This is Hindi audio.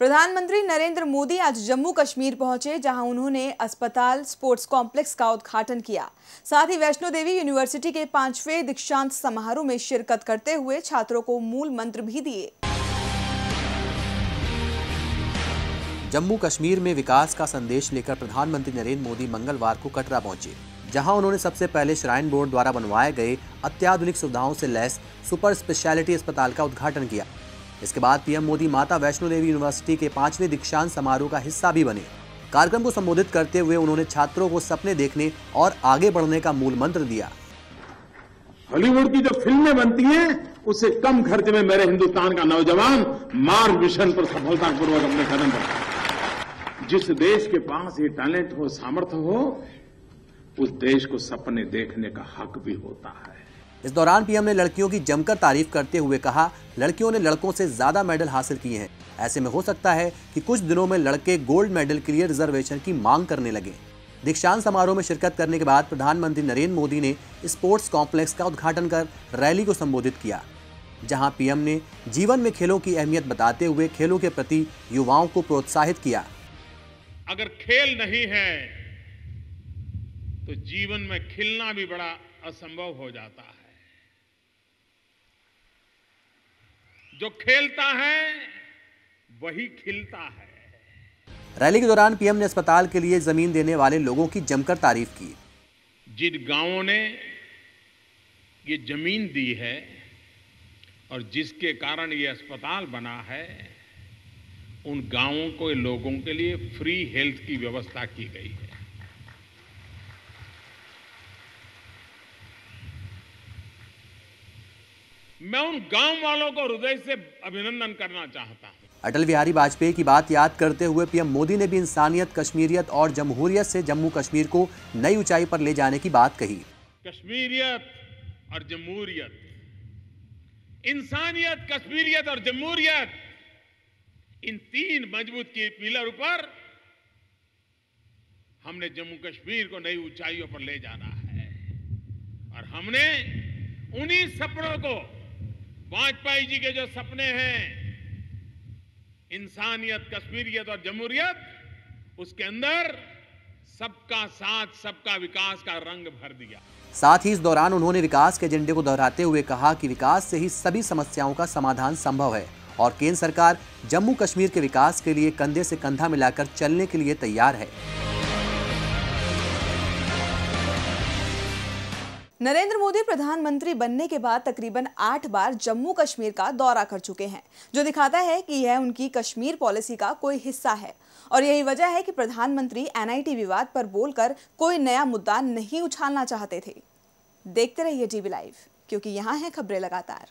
प्रधानमंत्री नरेंद्र मोदी आज जम्मू कश्मीर पहुँचे, जहाँ उन्होंने अस्पताल, स्पोर्ट्स कॉम्प्लेक्स का उद्घाटन किया। साथ ही वैष्णो देवी यूनिवर्सिटी के पाँचवें दीक्षांत समारोह में शिरकत करते हुए छात्रों को मूल मंत्र भी दिए। जम्मू कश्मीर में विकास का संदेश लेकर प्रधानमंत्री नरेंद्र मोदी मंगलवार को कटरा पहुँचे, जहाँ उन्होंने सबसे पहले श्राइन बोर्ड द्वारा बनवाए गए अत्याधुनिक सुविधाओं से लैस सुपर स्पेशलिटी अस्पताल का उद्घाटन किया। इसके बाद पीएम मोदी माता वैष्णो देवी यूनिवर्सिटी के पाँचवें दीक्षांत समारोह का हिस्सा भी बने। कार्यक्रम को संबोधित करते हुए उन्होंने छात्रों को सपने देखने और आगे बढ़ने का मूल मंत्र दिया। हॉलीवुड की जो फ़िल्में बनती हैं उससे कम खर्च में मेरे हिंदुस्तान का नौजवान मार्ग मिशन पर सफलतापूर्वक अपने कदम बढ़ा जिस देश के पास ये टैलेंट हो, सामर्थ्य हो, उस देश को सपने देखने का हक भी होता है। इस दौरान पीएम ने लड़कियों की जमकर तारीफ़ करते हुए कहा, लड़कियों ने लड़कों से ज़्यादा मेडल हासिल किए हैं। ऐसे में हो सकता है कि कुछ दिनों में लड़के गोल्ड मेडल के लिए रिजर्वेशन की मांग करने लगे। दीक्षांत समारोह में शिरकत करने के बाद प्रधानमंत्री नरेंद्र मोदी ने स्पोर्ट्स कॉम्प्लेक्स का उद्घाटन कर रैली को संबोधित किया, जहाँ पीएम ने जीवन में खेलों की अहमियत बताते हुए खेलों के प्रति युवाओं को प्रोत्साहित किया। अगर खेल नहीं है तो जीवन में खिलना भी बड़ा असंभव हो जाता है। जो खेलता है वही खिलता है। रैली के दौरान पीएम ने अस्पताल के लिए ज़मीन देने वाले लोगों की जमकर तारीफ़ की। जिन गाँवों ने ये ज़मीन दी है और जिसके कारण ये अस्पताल बना है उन गाँवों को लोगों के लिए फ्री हेल्थ की व्यवस्था की गई है। मैं उन गाँव वालों को हृदय से अभिनंदन करना चाहता हूँ। अटल बिहारी वाजपेयी की बात याद करते हुए पीएम मोदी ने भी इंसानियत कश्मीरियत और जमहूरियत से जम्मू कश्मीर को नई ऊंचाई पर ले जाने की बात कही। कश्मीरियत और जमहूरियत। इंसानियत कश्मीरियत और जमहूरियत। इन तीन मज़बूत की पिलर पर हमने जम्मू कश्मीर को नई ऊंचाइयों पर ले जाना है। और हमने उन्हीं सपनों को वाजपेयी जी के जो सपने हैं, इंसानियत, कश्मीरियत और जमहूरियत, उसके अंदर सबका साथ, सबका विकास का रंग भर दिया। साथ ही इस दौरान उन्होंने विकास के एजेंडे को दोहराते हुए कहा कि विकास से ही सभी समस्याओं का समाधान संभव है और केंद्र सरकार जम्मू कश्मीर के विकास के लिए कंधे से कंधा मिलाकर चलने के लिए तैयार है। नरेंद्र मोदी प्रधानमंत्री बनने के बाद तकरीबन आठ बार जम्मू कश्मीर का दौरा कर चुके हैं, जो दिखाता है कि यह उनकी कश्मीर पॉलिसी का कोई हिस्सा है। और यही वजह है कि प्रधानमंत्री एनआईटी विवाद पर बोलकर कोई नया मुद्दा नहीं उछालना चाहते थे। देखते रहिए टीवी लाइव, क्योंकि यहाँ है खबरें लगातार।